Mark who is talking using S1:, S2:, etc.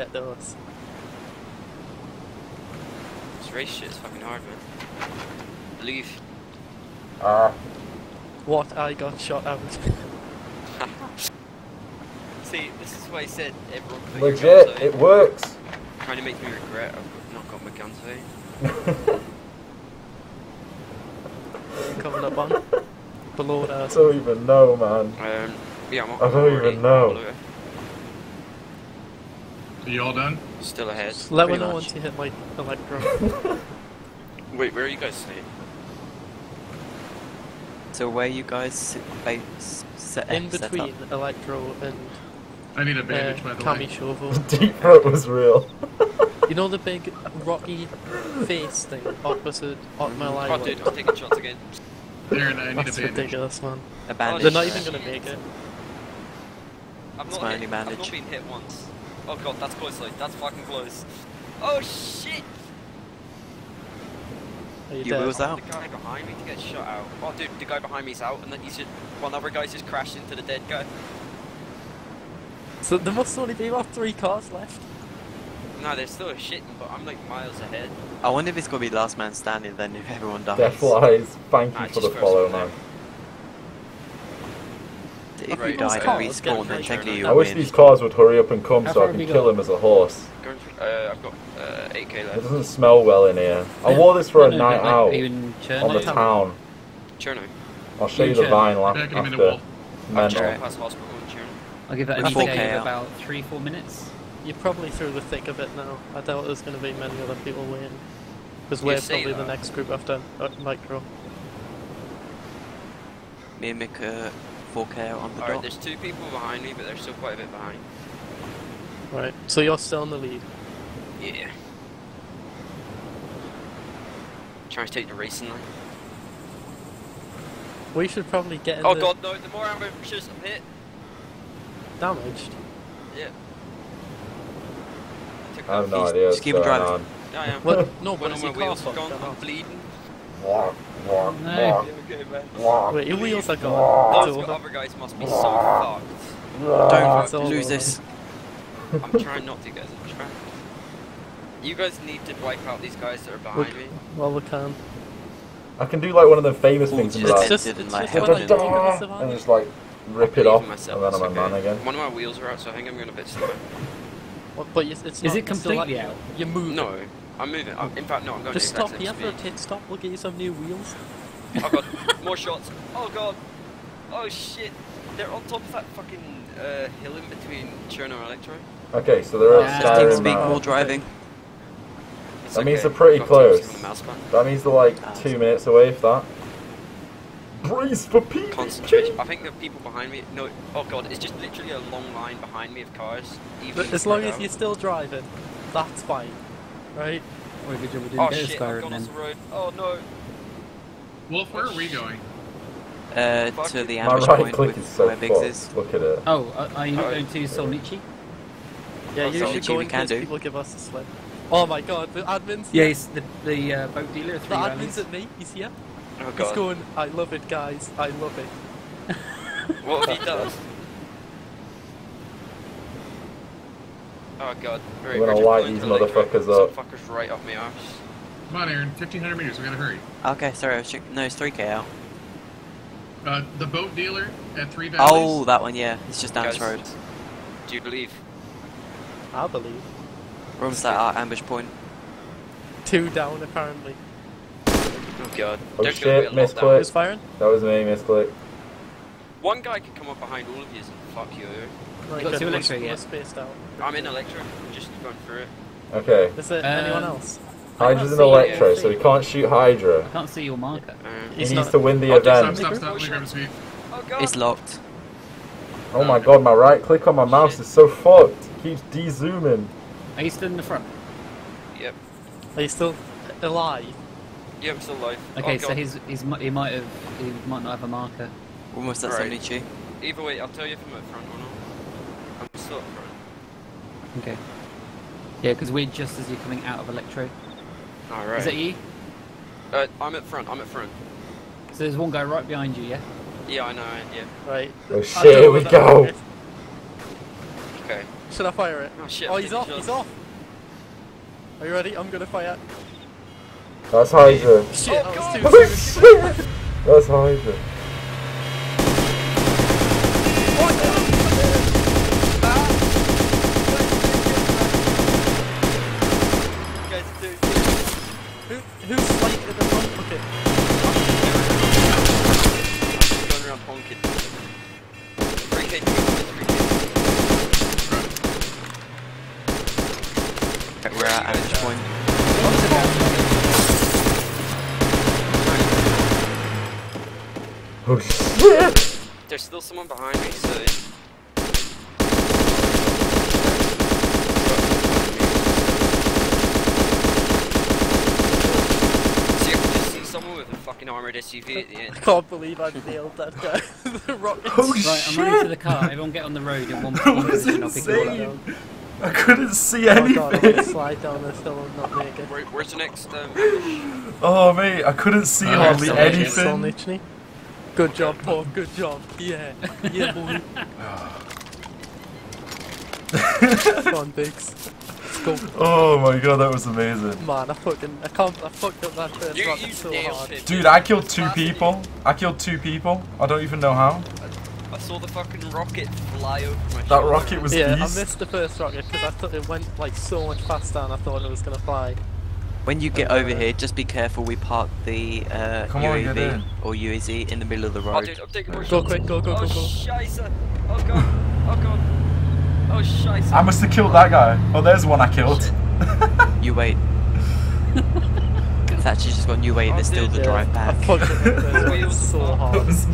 S1: get those.
S2: This race shit is fucking hard, man. Leave.
S3: Ah,
S1: What I got shot out.
S2: See, this is why I said everyone
S3: legit, it works.
S2: Trying to make me regret I've not got my guns out.
S1: Coming up on. Below
S3: I don't even know, man.
S2: Um, yeah, I'm,
S3: I don't
S2: already
S3: even know.
S2: all the way.
S4: Are you all done?
S2: Still ahead.
S1: Just let me know once you hit my electro.
S2: Wait, where are you guys staying?
S5: So where you guys sit, base, set,
S1: In
S5: set up?
S1: between electro and
S4: I need a
S1: uh,
S4: bandage, by the
S1: Cami
S4: way.
S1: Shovo.
S3: Deep throat was real.
S1: You know the big rocky face thing opposite on my
S2: Oh,
S1: line?
S2: dude, I'm taking shots again.
S4: Darren, I need
S1: That's
S4: a bandage.
S1: ridiculous, man.
S5: A bandage.
S1: They're not even gonna make it.
S2: I've
S5: It's
S2: not,
S5: my
S2: hit,
S5: only
S2: I've not
S5: bandage.
S2: been hit once. Oh god, that's close, like, that's fucking close. Oh shit!
S1: Are you
S5: You
S1: dead?
S5: wheels out.
S2: The guy behind me to get shot out. Oh dude, the guy behind me's out, and then he's just, one other guy's just crashed into the dead guy.
S1: So there must only be about three cars left.
S2: No, they're still a shit, but I'm like miles ahead.
S5: I wonder if it's gonna be last man standing then if everyone dies.
S3: Death lies. Thank you
S2: it's
S3: for the
S2: just
S3: follow,
S2: one
S3: man.
S5: If
S2: Right,
S5: you die and
S2: called-
S1: it's getting
S5: respawn, then
S1: like-
S5: technically
S3: I wish
S5: win.
S3: these cars would hurry up and come
S6: How
S3: so I can kill
S6: got?
S3: him as a horse.
S2: Uh, I've got uh, 8k
S3: It doesn't smell well in here. I wore this for a
S6: No,
S3: night out
S6: Are you in
S3: on the town.
S2: Cherno.
S3: I'll show you
S6: You
S3: the
S6: in
S3: vine la-
S4: Back him in the
S3: after.
S2: I've
S3: Mental.
S2: just
S5: Alright.
S2: past hospital in Cherno.
S6: I'll give that
S5: With
S6: an
S5: 4K
S6: of about three, four minutes.
S1: You're probably through the thick of it now. I doubt there's going to be many other people waiting. Because we're
S2: say
S1: probably the next group after uh, Micro.
S5: Me and Mick are 4k out on the
S2: Alright, there's two people behind me, but they're still quite a bit behind.
S1: Right. So you're still in the lead.
S2: Yeah. Trying to take the racing line.
S1: We should probably get in
S2: Oh
S1: the
S2: god, no, the more ambushes I'm hit.
S1: damaged.
S2: Yeah. Took
S3: I have no
S2: piece.
S3: idea
S5: Just keep it
S3: going
S5: driving.
S3: on.
S2: Yeah, I am.
S1: What? No, but
S2: One
S1: is
S2: of
S1: your
S2: my
S1: car
S2: wheels
S1: fucked
S2: gone,
S1: or
S2: I'm bleeding.
S3: Walk, walk,
S6: No.
S3: Walk,
S2: Okay, man.
S1: Wait, your wheels are gone. It's
S2: Those
S1: over.
S2: other guys must be so fucked.
S5: Don't
S1: It's
S5: lose
S1: over.
S5: this.
S2: I'm trying not to, guys. I'm trying. You guys need to wipe out these guys that are behind me.
S1: Well, we can.
S3: I can do like one of the famous
S5: Ooh,
S3: things and be
S5: just-
S3: like,
S1: just,
S5: didn't
S1: it's
S5: like
S1: just
S5: help
S1: when
S5: him.
S1: I think of this
S3: and just like rip it off,
S2: in
S3: and
S2: myself,
S3: then
S2: it's
S3: I'm a
S2: okay.
S3: man again.
S2: One of my wheels are out, so I think I'm going a bit slow.
S1: Well, But it's, it's
S6: Is
S1: not,
S6: it
S1: it's still
S6: completely out?
S1: You're moving.
S2: No, I'm moving. I'm, in fact, no, I'm going
S1: Just
S2: to
S1: stop. You have to hit stop. We'll get you some new wheels.
S2: Oh god, more shots. Oh god. Oh shit. They're on top of that fucking uh, hill in between Cherno and Electro.
S3: Okay, so they're
S6: Yeah.
S3: at
S5: Just team
S3: Skyrim
S5: speak while driving.
S2: It's
S3: That means they're pretty
S2: Got
S3: close.
S2: on the mouse button.
S3: That means they're like two minutes away if that. Brace for PvP!
S2: Concentration. I think the people behind me. No. Oh god, it's just literally a long line behind me of cars. Even
S1: But as long as you're still driving, that's fine, right?
S6: Or good job we didn't
S2: Oh
S6: go to
S2: shit! I've gone off the road. Oh no.
S4: Wolf, where are we going?
S5: Uh,
S2: Fuck
S5: to
S2: it.
S5: the
S3: My right
S5: point
S3: click is
S5: with
S3: so
S5: where Biggs is.
S3: Look at it.
S6: Oh, are, are you not going to Solnichi?
S1: Yeah, you should go
S5: we
S1: in
S5: can
S1: case
S5: do.
S1: people give us a slip. Oh my god, the admin's
S6: Yeah,
S1: here.
S6: the, the uh, boat dealer,
S1: The
S6: three
S1: admin's at me, he's here.
S2: Oh
S1: He's
S2: god.
S1: going, I love it guys, I love it.
S2: What have he done? Oh god. Very
S3: I'm gonna light these
S2: to Electro.
S3: motherfuckers
S2: Some
S3: up.
S2: fuckers right off my arse.
S4: Come on, Aaron. 1,500 meters. We gotta hurry.
S5: Okay, sorry, I was check- no, it's 3k out.
S4: Uh, the boat dealer at Three Valleys.
S5: Oh, that one, yeah, it's just down
S2: Guys,
S5: this road.
S2: Do you believe?
S1: I believe.
S5: We're almost at our ambush point.
S1: Two down apparently.
S2: Oh god.
S3: Oh
S2: There's gonna
S3: shit,
S2: a lot
S3: misclick.
S1: Who's firing?
S3: That was me, misclick.
S2: One guy could come up behind all of you and fuck you.
S1: Right,
S6: got two
S1: we're-
S6: electro
S1: we're
S6: yet?
S1: spaced out.
S2: I'm in Electro. I'm just going through it.
S3: Okay.
S1: Is there
S6: Um,
S1: anyone else?
S3: Hydra's
S6: see
S3: an. Electro, so we can't shoot Hydra.
S6: I can't see your marker.
S2: Um,
S3: He needs
S1: not-
S3: to win the
S2: Oh, just
S3: event.
S4: Stop,
S1: Group?
S4: stop, stop. Let me grab his feet.
S2: oh.
S5: It's locked.
S3: Oh my god, my right click on my mouse is so fucked. It keeps de-zooming.
S6: Are you still in the front?
S2: Yep.
S1: Are you still alive?
S2: Yeah, I'm still alive.
S6: Okay,
S2: oh,
S6: so he's, he's he might have he might not have a marker.
S5: Almost at
S2: Right.
S5: Sonichi.
S2: Either way, I'll tell you if I'm at front or not. I'm still at front.
S6: Okay. Yeah, because we're just as you're coming out of Electro.
S2: Alright.
S6: Is that you?
S2: Uh, I'm at front. I'm at front.
S6: So there's one guy right behind you, yeah?
S2: Yeah, I know. Yeah.
S1: Right.
S3: Oh shit,
S1: don't
S3: here we go.
S1: market.
S2: Okay.
S1: Should I fire it?
S2: Oh shit.
S1: Oh, he's off,
S2: shot.
S1: he's off. Are you ready? I'm gonna fire.
S3: That's Hydra.
S1: Shit,
S2: Oh,
S1: that
S2: God.
S1: was too
S3: Oh shit! That's Hydra.
S2: There's still someone behind me, so. See, I someone with a fucking armored SUV at the end.
S1: I can't believe I nailed that guy. the rocket.
S3: Oh
S6: Right, I'm running to the car. Everyone get on the road in one
S3: That
S6: one
S3: was
S6: position. I'll pick you all up.
S3: insane! I couldn't see
S1: Oh god, I'm
S3: anything!
S1: slide down this hill and not make it.
S2: Where, where's the next um,
S3: Oh mate, I couldn't see
S4: Oh,
S3: hardly
S4: so
S3: anything.
S1: Solnichny. Good job, Paul. Good job. Yeah. Yeah, boy. Ah. Come on, Biggs. Let's go.
S3: Oh my god, that was amazing.
S1: Man, I fucking, I can't, I fucked up that first
S2: You,
S1: rocket
S2: you
S1: so hard.
S2: it.
S3: Dude, I killed two
S2: Blasted you.
S3: people. I killed two people. I don't even know how.
S2: I saw the fucking rocket fly over my
S3: That
S2: shoulder.
S3: rocket was
S1: Yeah, I missed the first rocket because I thought it went like so much faster and I thought it was gonna fly.
S5: When you get over here, just be careful. We park the uh,
S3: Come on, get
S5: UAV
S3: in.
S5: or UAZ in the middle of the
S2: Oh,
S5: road.
S2: dude, I'm taking more
S1: Go quick, go, go,
S2: oh,
S1: go, go.
S2: Scheisse. Oh god. Oh god. Oh scheisse.
S3: I must have killed that guy. Oh, there's one I killed.
S5: You wait. It's actually just got you wait. There's still the
S2: Yeah,
S5: drive
S1: I
S5: back.
S1: fucked up the first rocket
S2: Wheels
S1: so hard.
S3: That was